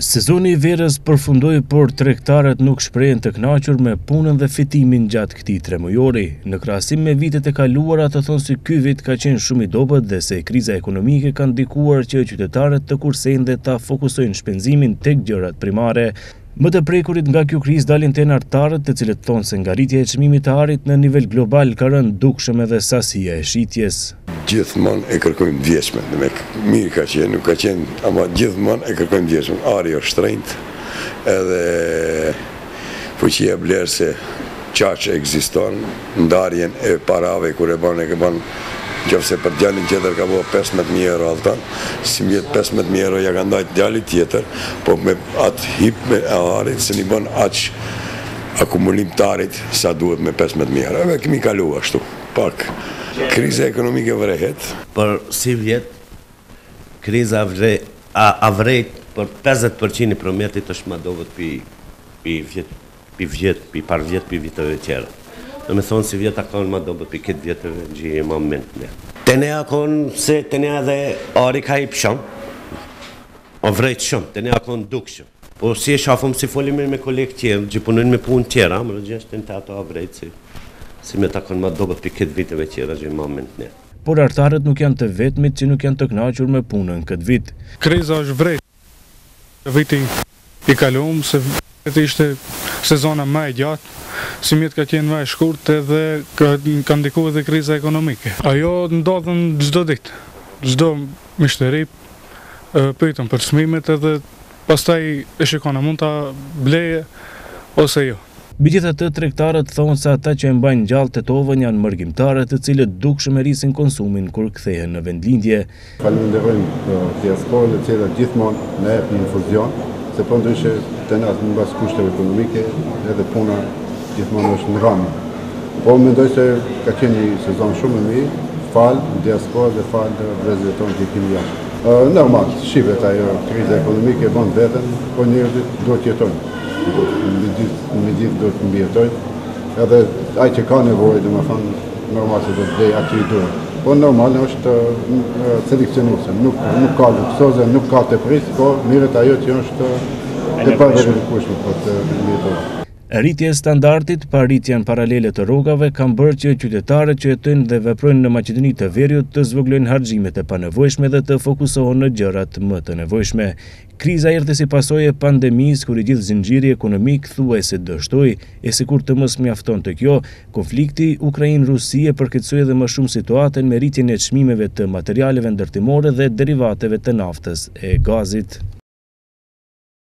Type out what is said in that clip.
Sezoni i verës përfundoi, por tregtarët nuk shprehen të kënaqur me punën dhe fitimin gjatë këtij tremujori. Në krahasim me vitet e kaluara ata thonë se ky vit ka qenë shumë i dobët dhe se kriza ekonomike ka ndikuar që qytetarët të kursejnë dhe ta fokusojnë shpenzimin tek gjërat primare, Më të prekurit nga kjo krizë dalin të jenë artarët, të cilët thonë se nga rritja e çmimit të arit në nivel global ka rënë dukshëm edhe sasia e shitjes. Gjithmonë e kërkojmë të vjetshmen, a ma mirë ka qenë, nuk ka qenë, ama gjithmonë e kërkojmë të vjetshmen. Ari është shtrenjtë edhe fuqia blerëse Qa që ekziston, ndarjen e parave kur e bën e ka bën nëse për djalin tjetër ka bërë pesëmbëdhjetë mijë euro alltan, simjet pesëmbëdhjetë mijë euro ja ka ndajt djalit tjetër, po me at hipje e arit s'e bën aq akumulim t'arit sa duhet me pesëmbëdhjetë mijë euro. E kemi kalu ashtu, pak kriza ekonomike vrehet. Për sivjet kriza vre a vrejt për pesëdhjetë përqind i prometit është ma dobët pi i vjet. Pi vjet pi par vjet pi viteve tjera do me thon sivjet a kan ma dobet pi këto viteve qi e ma mend une. Tene a kon se tene edhe ari ka hip shum o vrejt shum tene a kon dukshëm po si e shohim si folim me me koleg tjer qi punojn me pun tjera edhe gjithashtu te ato a vrejt si sivjet a kon ma dobet pi këto viteve tjera qi e ma mend une. Por artarët nuk janë të vetmit që nuk janë të kënaqur me punën këtë vit. Kriza është vrejt. viti i kalum se vjet ishte sezona ma e gjatë, simjet ka qenë ma e shkurtë edhe ka ndiku edhe kriza ekonomike. Ajo ndodh çdo ditë, çdo myshteri pyetën për çmimet edhe pastaj e shikon a mund ta blejë ose jo. Megjithatë, tregtarët thonë se ata që e mbajnë gjallë Tetovën janë mërgimtarët, të cilët dukshëm e rrisin konsumin kur kthehen në vendlindje. Falënderojmë diasporën e cila gjithmonë na jep një infuzion, se përndryshe te na mbas kushteve ekonomike edhe puna gjithmonë është në rënie. Po mendoj se ka qenë një sezon shumë i mirë, falë diasporës dhe falë vëllezërve tonë që i kemi jashtë. Normal, shifet ajo kriza ekonomike bën veten, po njerëzit duhet të jetojnë. Të gjithë duhet të mbijetojnë, edhe ai që ka nevojë, domethënë, normal se do të blejë atë që i duhet. Po normal është seleksionuese, nuk, nuk ka luksoze, nuk ka tepricë, po merret ajo që është e pashmangshme, për të mbijetu. Rritja e standardit, pa rritjen paralele të rrogave, ka bërë që qytetarët që jetojnë dhe veprojnë në Maqedoni të Veriut të zvogëlojnë harxhimet e panevojshme dhe të fokusohen në gjërat më të nevojshme, Kriza erdhi si pasojë e pandemisë kur i gjithë zinxhiri ekonomik thuajse dështoi, e sikur të mos mjaftonte kjo, konflikti Ukrainë-Rusi e përkeqësoi edhe më shumë situatën me rritjen e çmimeve të materialeve ndërtimore dhe derivateve të naftës e gazit.